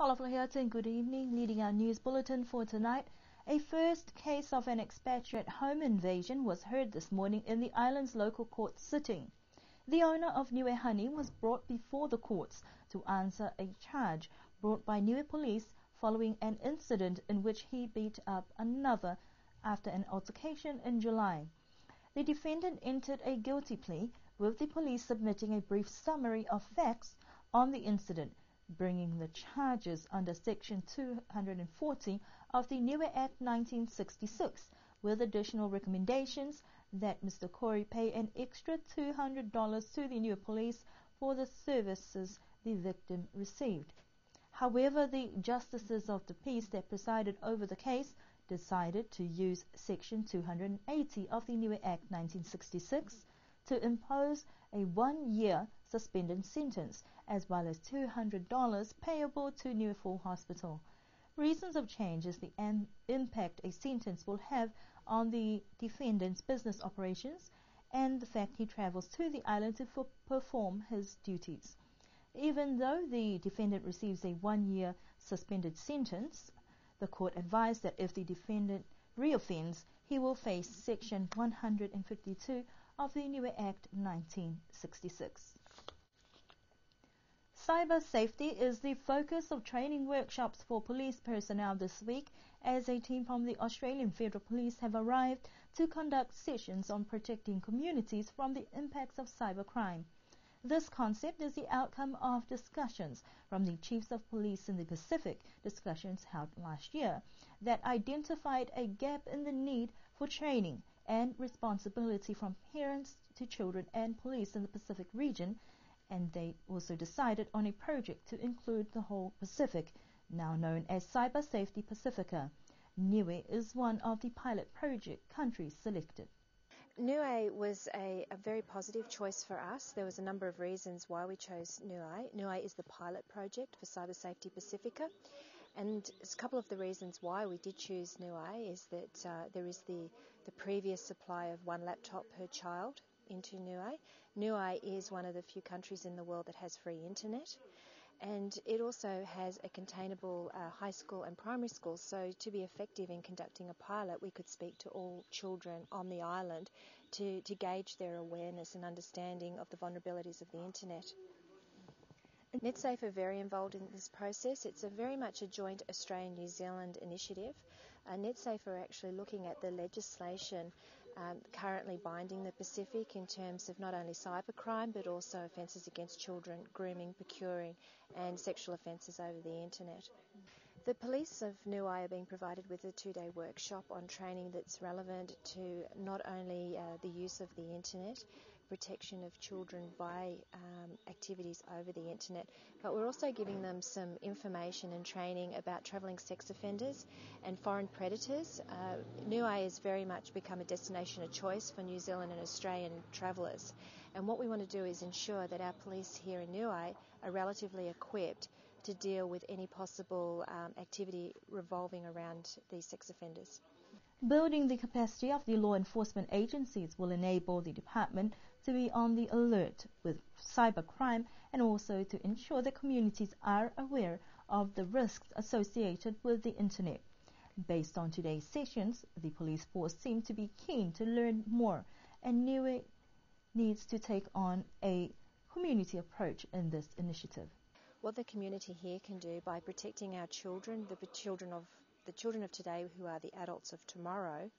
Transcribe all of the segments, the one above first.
Fakalofa lahi atu and good evening. Leading our news bulletin for tonight. A first case of an expatriate home invasion was heard this morning in the island's local court sitting. The owner of Niue Honey was brought before the courts to answer a charge brought by Niue police following an incident in which he beat up another after an altercation in July. The defendant entered a guilty plea with the police submitting a brief summary of facts on the incident, bringing the charges under Section 240 of the Niue Act 1966, with additional recommendations that Mr. Corey pay an extra $200 to the Niue police for the services the victim received. However, the justices of the peace that presided over the case decided to use Section 280 of the Niue Act 1966 to impose a one-year suspended sentence as well as $200 payable to Niue Foou Hospital. Reasons of change is the impact a sentence will have on the defendant's business operations and the fact he travels to the island to perform his duties. Even though the defendant receives a one-year suspended sentence, the court advised that if the defendant reoffends, he will face Section 152 of the Niue Act 1966. Cyber safety is the focus of training workshops for police personnel this week as a team from the Australian Federal Police have arrived to conduct sessions on protecting communities from the impacts of cybercrime. This concept is the outcome of discussions from the Chiefs of Police in the Pacific, discussions held last year, that identified a gap in the need for training and responsibility from parents to children and police in the Pacific region, and they also decided on a project to include the whole Pacific, now known as Cyber Safety Pacifica. Niue is one of the pilot project countries selected. Niue was a, a, very positive choice for us. There was a number of reasons why we chose Niue. Niue is the pilot project for Cyber Safety Pacifica. And a couple of the reasons why we did choose Niue is that uh, there is the, the previous supply of one laptop per child into Niue. Niue is one of the few countries in the world that has free internet and it also has a containable uh, high school and primary school. So, to be effective in conducting a pilot, we could speak to all children on the island to, to gauge their awareness and understanding of the vulnerabilities of the internet. NetSafe are very involved in this process. It's a very much a joint Australian New Zealand initiative. Uh, NetSafe are actually looking at the legislation um, currently binding the Pacific in terms of not only cybercrime but also offences against children, grooming, procuring, and sexual offences over the internet. The police of Niue are being provided with a two day workshop on training that's relevant to not only uh, the use of the internet, protection of children by um, activities over the internet, but we're also giving them some information and training about travelling sex offenders and foreign predators. Uh, has very much become a destination of choice for New Zealand and Australian travellers, and what we want to do is ensure that our police here in Niue are relatively equipped to deal with any possible um, activity revolving around these sex offenders. Building the capacity of the law enforcement agencies will enable the department to be on the alert with cybercrime and also to ensure that communities are aware of the risks associated with the internet. Based on today's sessions, the police force seemed to be keen to learn more and it needs to take on a community approach in this initiative what the community here can do by protecting our children, the children of the children of today who are the adults of tomorrow,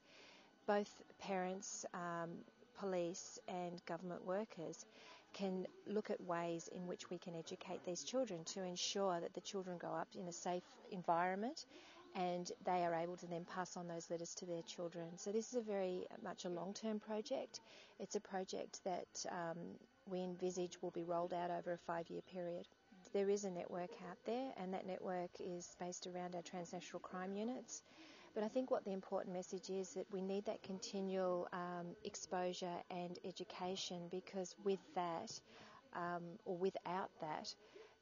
both parents, um, police, and government workers can look at ways in which we can educate these children to ensure that the children grow up in a safe environment and they are able to then pass on those letters to their children. So this is a very much a long-term project. It's a project that um, we envisage will be rolled out over a five-year period. There is a network out there, and that network is based around our transnational crime units. But I think what the important message is that we need that continual um, exposure and education because with that, um, or without that,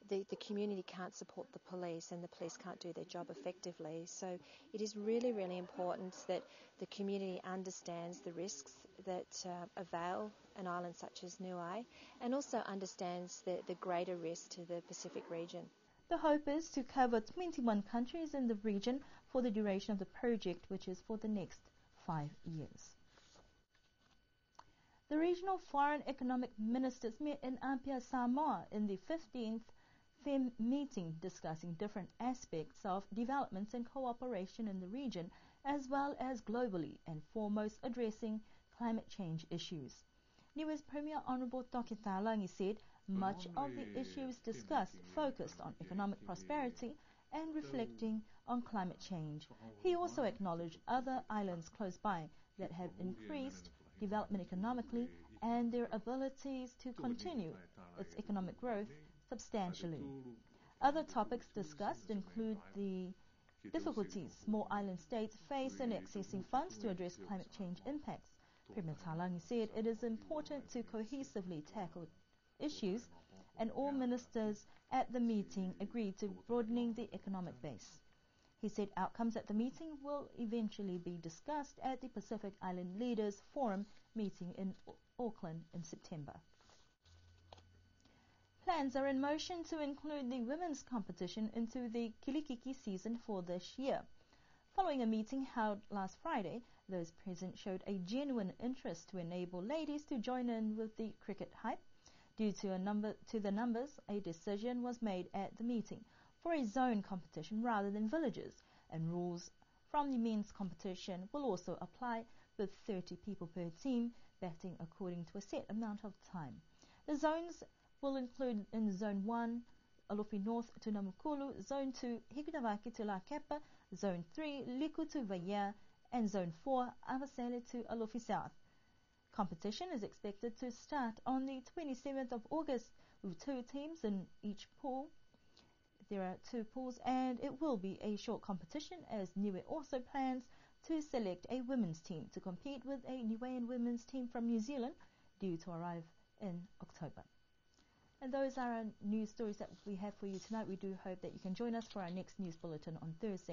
the, the community can't support the police and the police can't do their job effectively. So it is really, really important that the community understands the risks that uh, avail an island such as Niue and also understands the, the greater risk to the Pacific region. The hope is to cover 21 countries in the region for the duration of the project, which is for the next five years. The regional foreign economic ministers met in Apia, Samoa in the 15th FEM meeting discussing different aspects of developments and cooperation in the region as well as globally and foremost addressing climate change issues. Niue's Premier Honourable Toke Talagi said much of the issues discussed focused on economic prosperity and reflecting on climate change. He also acknowledged other islands close by that have increased development economically and their abilities to continue its economic growth substantially. Other topics discussed include the difficulties small island states face in accessing funds to address climate change impacts. Premier Talagi said it is important to cohesively tackle issues, and all ministers at the meeting agreed to broadening the economic base. He said outcomes at the meeting will eventually be discussed at the Pacific Island Leaders Forum meeting in Auckland in September. Plans are in motion to include the women's competition into the Kilikiki season for this year. Following a meeting held last Friday, those present showed a genuine interest to enable ladies to join in with the cricket hype. Due to, a number, to the numbers, a decision was made at the meeting for a zone competition rather than villages, and rules from the men's competition will also apply with 30 people per team batting according to a set amount of time. The zones will include in Zone 1, Alofi North to Namukulu, Zone 2, Hikutavake to Lakepa, Zone 3, Liku to Vaiea, and Zone 4, Avatele to Alofi South. Competition is expected to start on the 27th of August with two teams in each pool. There are two pools and it will be a short competition as Niue also plans to select a women's team to compete with a Niuean women's team from New Zealand due to arrive in October. And those are our news stories that we have for you tonight. We do hope that you can join us for our next news bulletin on Thursday.